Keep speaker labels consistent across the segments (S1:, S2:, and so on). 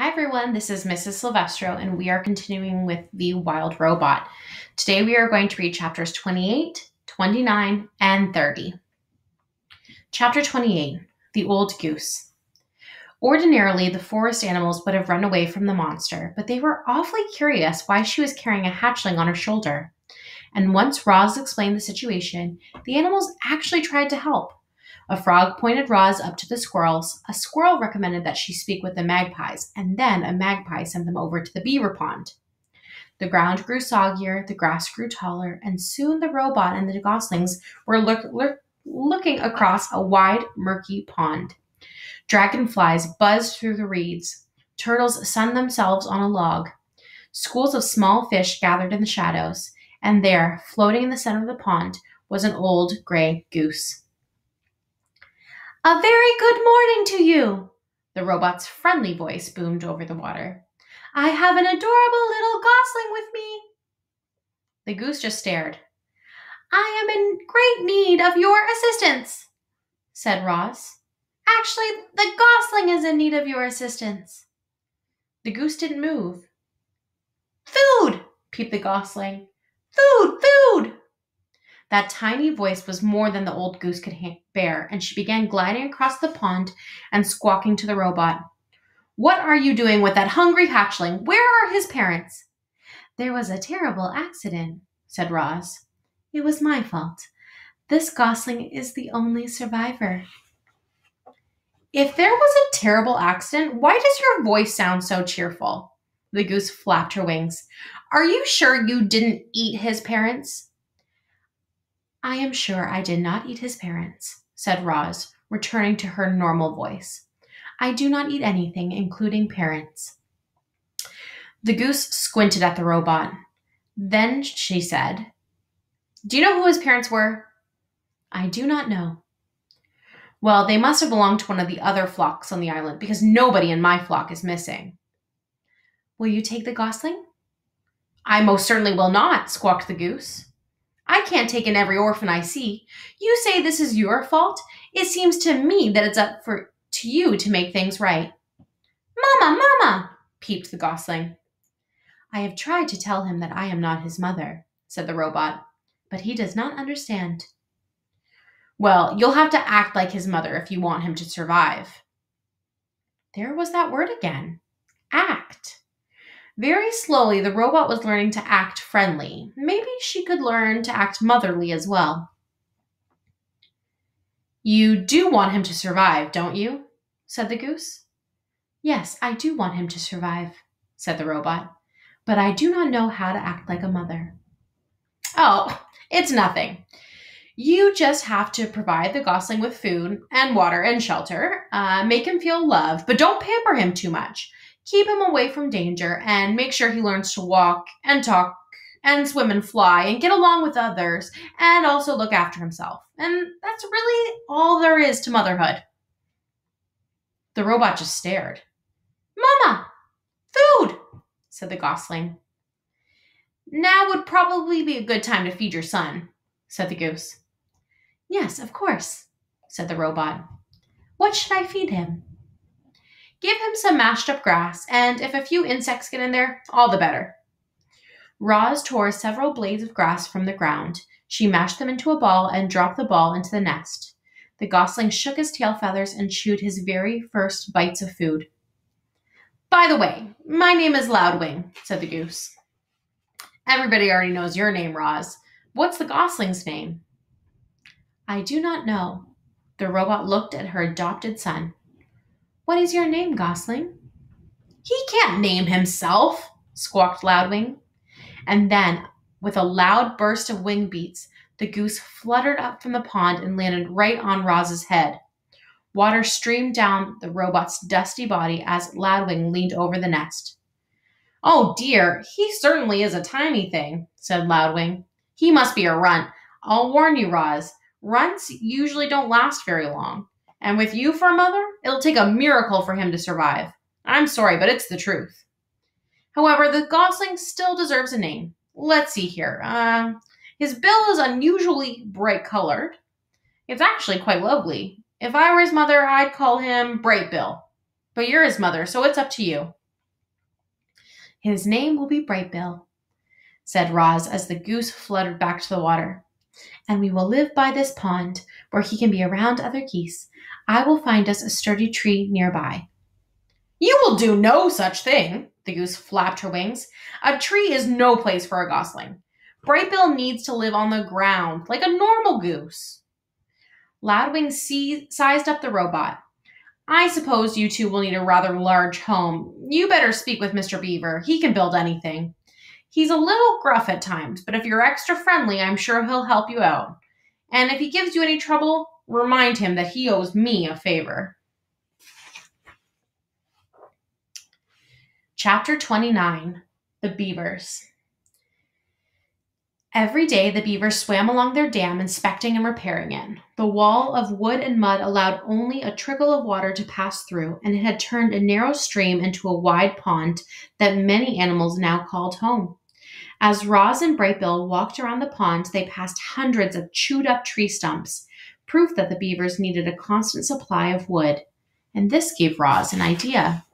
S1: Hi everyone, this is Mrs. Silvestro, and we are continuing with The Wild Robot. Today we are going to read chapters 28, 29, and 30. Chapter 28 The Old Goose. Ordinarily, the forest animals would have run away from the monster, but they were awfully curious why she was carrying a hatchling on her shoulder. And once Roz explained the situation, the animals actually tried to help. A frog pointed Roz up to the squirrels. A squirrel recommended that she speak with the magpies, and then a magpie sent them over to the beaver pond. The ground grew soggier, the grass grew taller, and soon the robot and the goslings were look, look, looking across a wide, murky pond. Dragonflies buzzed through the reeds. Turtles sunned themselves on a log. Schools of small fish gathered in the shadows, and there, floating in the center of the pond, was an old gray goose. A very good morning to you, the robot's friendly voice boomed over the water. I have an adorable little gosling with me. The goose just stared. I am in great need of your assistance, said Roz. Actually, the gosling is in need of your assistance. The goose didn't move. Food, peeped the gosling. Food, food. That tiny voice was more than the old goose could bear, and she began gliding across the pond and squawking to the robot. What are you doing with that hungry hatchling? Where are his parents? There was a terrible accident, said Roz. It was my fault. This gosling is the only survivor. If there was a terrible accident, why does your voice sound so cheerful? The goose flapped her wings. Are you sure you didn't eat his parents? I am sure I did not eat his parents, said Roz, returning to her normal voice. I do not eat anything, including parents. The goose squinted at the robot. Then she said, Do you know who his parents were? I do not know. Well, they must have belonged to one of the other flocks on the island because nobody in my flock is missing. Will you take the gosling? I most certainly will not, squawked the goose. I can't take in every orphan I see. You say this is your fault? It seems to me that it's up for to you to make things right. Mama, Mama, peeped the gosling. I have tried to tell him that I am not his mother, said the robot, but he does not understand. Well, you'll have to act like his mother if you want him to survive. There was that word again. Act. Very slowly, the robot was learning to act friendly. Maybe she could learn to act motherly as well. You do want him to survive, don't you? said the goose. Yes, I do want him to survive, said the robot, but I do not know how to act like a mother. Oh, it's nothing. You just have to provide the gosling with food and water and shelter, uh, make him feel loved, but don't pamper him too much keep him away from danger and make sure he learns to walk and talk and swim and fly and get along with others and also look after himself. And that's really all there is to motherhood. The robot just stared. Mama, food, said the gosling. Now would probably be a good time to feed your son, said the goose. Yes, of course, said the robot. What should I feed him? Give him some mashed up grass, and if a few insects get in there, all the better. Roz tore several blades of grass from the ground. She mashed them into a ball and dropped the ball into the nest. The gosling shook his tail feathers and chewed his very first bites of food. By the way, my name is Loudwing, said the goose. Everybody already knows your name, Roz. What's the gosling's name? I do not know. The robot looked at her adopted son. What is your name, Gosling? He can't name himself, squawked Loudwing. And then, with a loud burst of wing beats, the goose fluttered up from the pond and landed right on Roz's head. Water streamed down the robot's dusty body as Loudwing leaned over the nest. Oh dear, he certainly is a tiny thing, said Loudwing. He must be a runt. I'll warn you, Roz. Runts usually don't last very long. And with you for a mother, it'll take a miracle for him to survive. I'm sorry, but it's the truth. However, the gosling still deserves a name. Let's see here. Uh, his bill is unusually bright colored. It's actually quite lovely. If I were his mother, I'd call him Brightbill. But you're his mother, so it's up to you. His name will be Brightbill, said Roz as the goose fluttered back to the water. And we will live by this pond, where he can be around other geese. I will find us a sturdy tree nearby. You will do no such thing, the goose flapped her wings. A tree is no place for a gosling. Brightbill needs to live on the ground, like a normal goose. Loudwing sized up the robot. I suppose you two will need a rather large home. You better speak with Mr. Beaver. He can build anything. He's a little gruff at times, but if you're extra friendly, I'm sure he'll help you out. And if he gives you any trouble, remind him that he owes me a favor. Chapter 29 The Beavers Every day, the beavers swam along their dam, inspecting and repairing it. The wall of wood and mud allowed only a trickle of water to pass through, and it had turned a narrow stream into a wide pond that many animals now called home. As Roz and Brightbill walked around the pond, they passed hundreds of chewed up tree stumps, proof that the beavers needed a constant supply of wood. And this gave Roz an idea.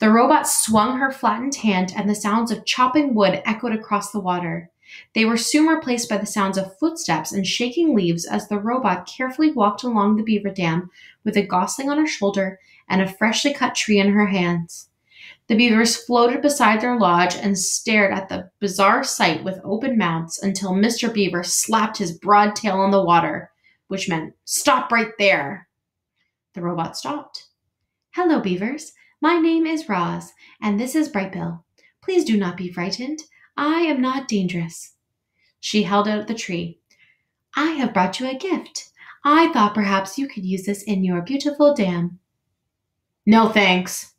S1: The robot swung her flattened hand, and the sounds of chopping wood echoed across the water. They were soon replaced by the sounds of footsteps and shaking leaves as the robot carefully walked along the beaver dam with a gosling on her shoulder and a freshly cut tree in her hands. The beavers floated beside their lodge and stared at the bizarre sight with open mouths until Mr. Beaver slapped his broad tail on the water, which meant, Stop right there! The robot stopped. Hello, beavers. My name is Roz, and this is Brightbill. Please do not be frightened. I am not dangerous. She held out the tree. I have brought you a gift. I thought perhaps you could use this in your beautiful dam.
S2: No thanks,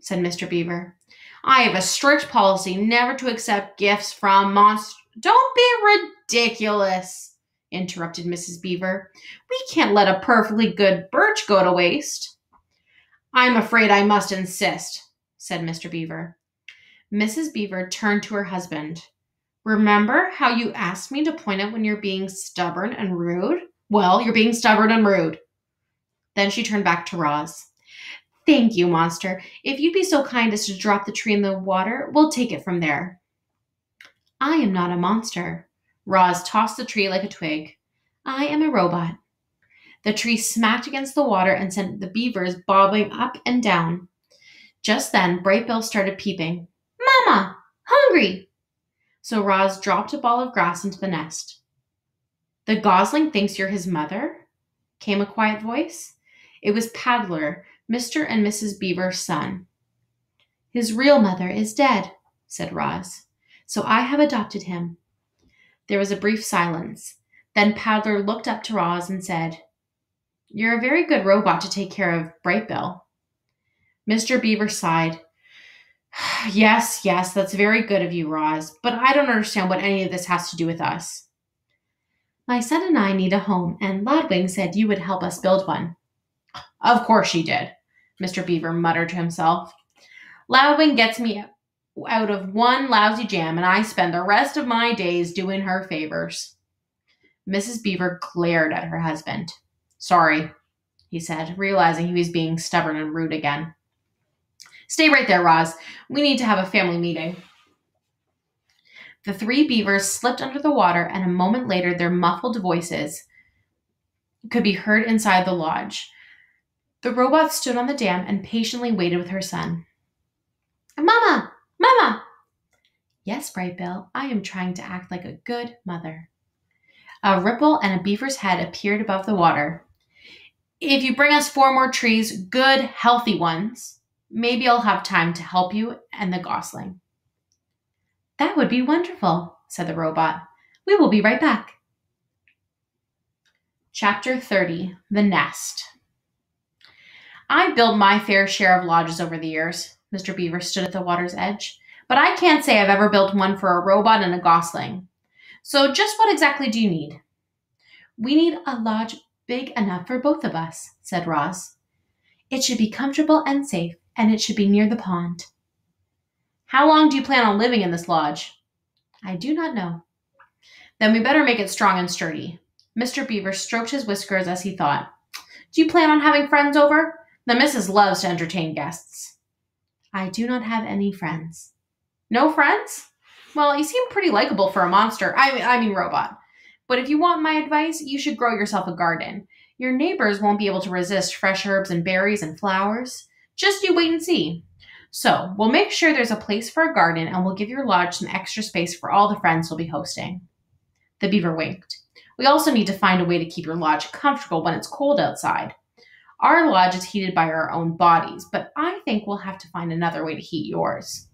S2: said Mr. Beaver. I have a strict policy never to accept gifts from monsters. Don't be ridiculous, interrupted Mrs. Beaver. We can't let a perfectly good birch go to waste. I'm afraid I must insist, said Mr. Beaver.
S1: Mrs. Beaver turned to her husband. Remember how you asked me to point out when you're being stubborn and rude? Well, you're being stubborn and rude. Then she turned back to Roz. Thank you, monster. If you'd be so kind as to drop the tree in the water, we'll take it from there. I am not a monster. Roz tossed the tree like a twig. I am a robot. The tree smacked against the water and sent the beavers bobbing up and down. Just then, Brightbill started peeping. Mama, hungry. So Roz dropped a ball of grass into the nest. The gosling thinks you're his mother? came a quiet voice. It was Paddler, Mr. and Mrs. Beaver's son. His real mother is dead, said Roz, so I have adopted him. There was a brief silence. Then Paddler looked up to Roz and said, You're a very good robot to take care of Brightbill. Mr. Beaver sighed. Yes, yes, that's very good of you, Roz, but I don't understand what any of this has to do with us. My son and I need a home, and Loudwing said you would help us build one.
S2: Of course she did, Mr. Beaver muttered to himself. Loudwing gets me out of one lousy jam, and I spend the rest of my days doing her favors.
S1: Mrs. Beaver glared at her husband. Sorry, he said, realizing he was being stubborn and rude again. Stay right there, Roz. We need to have a family meeting. The three beavers slipped under the water, and a moment later, their muffled voices could be heard inside the lodge. The robot stood on the dam and patiently waited with her son. Mama! Mama! Yes, Brightbill, I am trying to act like a good mother. A ripple and a beaver's head appeared above the water. If you bring us four more trees, good, healthy ones, Maybe I'll have time to help you and the gosling. That would be wonderful, said the robot. We will be right back. Chapter 30 The Nest. I've built my fair share of lodges over the years. Mr. Beaver stood at the water's edge. But I can't say I've ever built one for a robot and a gosling. So, just what exactly do you need? We need a lodge big enough for both of us, said Roz. It should be comfortable and safe, and it should be near the pond. How long do you plan on living in this lodge? I do not know. Then we better make it strong and sturdy. Mr. Beaver stroked his whiskers as he thought. Do you plan on having friends over? The missus loves to entertain guests. I do not have any friends. No friends? Well, you seem pretty likable for a monster. I mean, I mean robot. But if you want my advice, you should grow yourself a garden. Your neighbors won't be able to resist fresh herbs and berries and flowers. Just you wait and see. So, we'll make sure there's a place for a garden and we'll give your lodge some extra space for all the friends we'll be hosting. The beaver winked. We also need to find a way to keep your lodge comfortable when it's cold outside. Our lodge is heated by our own bodies, but I think we'll have to find another way to heat yours.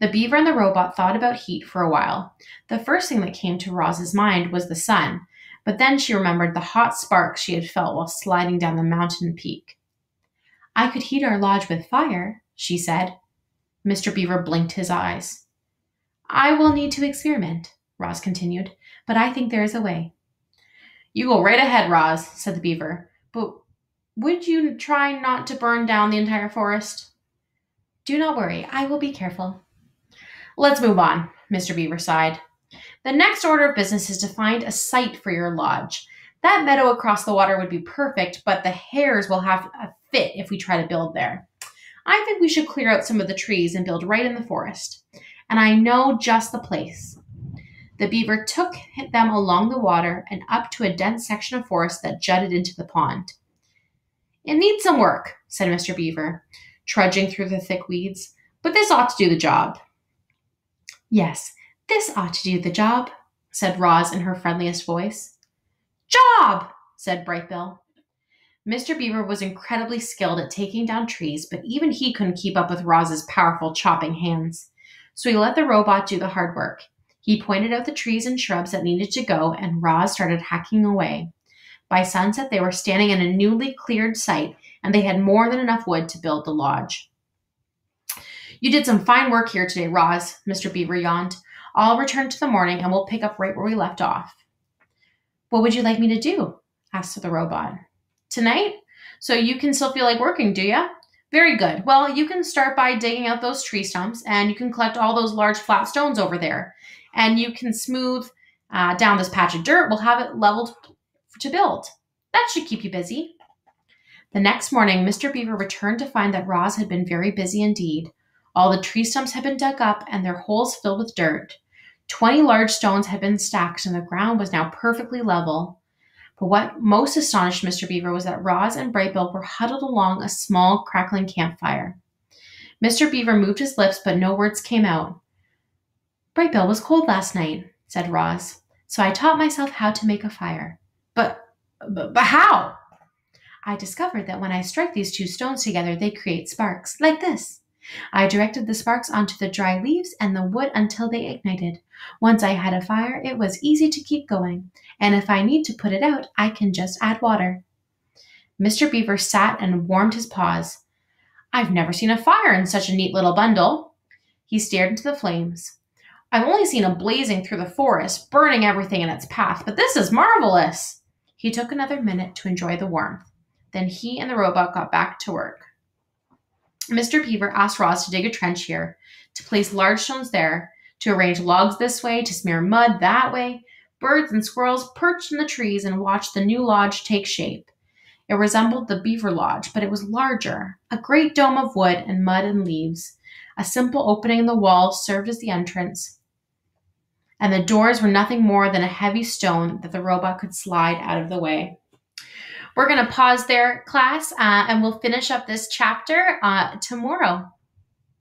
S1: The beaver and the robot thought about heat for a while. The first thing that came to Roz's mind was the sun, but then she remembered the hot sparks she had felt while sliding down the mountain peak. I could heat our lodge with fire, she said. Mr. Beaver blinked his eyes. I will need to experiment, Roz continued, but I think there is a way. You go right ahead, Roz, said the beaver, but would you try not to burn down the entire forest? Do not worry, I will be careful. Let's move on, Mr. Beaver sighed. The next order of business is to find a site for your lodge. That meadow across the water would be perfect, but the hares will have a fit if we try to build there. I think we should clear out some of the trees and build right in the forest. And I know just the place. The beaver took them along the water and up to a dense section of forest that jutted into the pond. It needs some work, said Mr. Beaver, trudging through the thick weeds, but this ought to do the job. Yes, this ought to do the job, said Roz in her friendliest voice. Job, said Brightbill. Mr. Beaver was incredibly skilled at taking down trees, but even he couldn't keep up with Roz's powerful chopping hands. So he let the robot do the hard work. He pointed out the trees and shrubs that needed to go, and Roz started hacking away. By sunset, they were standing in a newly cleared site, and they had more than enough wood to build the lodge. You did some fine work here today, Roz, Mr. Beaver yawned. I'll return to the morning and we'll pick up right where we left off. What would you like me to do? asked the robot. Tonight? So you can still feel like working, do you? Very good. Well, you can start by digging out those tree stumps and you can collect all those large flat stones over there. And you can smooth uh, down this patch of dirt. We'll have it leveled to build. That should keep you busy. The next morning, Mr. Beaver returned to find that Roz had been very busy indeed. All the tree stumps had been dug up and their holes filled with dirt. Twenty large stones had been stacked and the ground was now perfectly level. But what most astonished Mr. Beaver was that Roz and Brightbill were huddled along a small, crackling campfire. Mr. Beaver moved his lips, but no words came out. Brightbill was cold last night, said Roz, so I taught myself how to make a fire. But, but, but how? I discovered that when I strike these two stones together, they create sparks, like this. I directed the sparks onto the dry leaves and the wood until they ignited. Once I had a fire, it was easy to keep going, and if I need to put it out, I can just add water. Mr. Beaver sat and warmed his paws. I've never seen a fire in such a neat little bundle. He stared into the flames. I've only seen a blazing through the forest, burning everything in its path, but this is marvelous. He took another minute to enjoy the warmth. Then he and the robot got back to work. Mr. Beaver asked Roz to dig a trench here, to place large stones there, to arrange logs this way, to smear mud that way. Birds and squirrels perched in the trees and watched the new lodge take shape. It resembled the beaver lodge, but it was larger, a great dome of wood and mud and leaves. A simple opening in the wall served as the entrance, and the doors were nothing more than a heavy stone that the robot could slide out of the way. We're going to pause there, class, uh, and we'll finish up this chapter uh, tomorrow.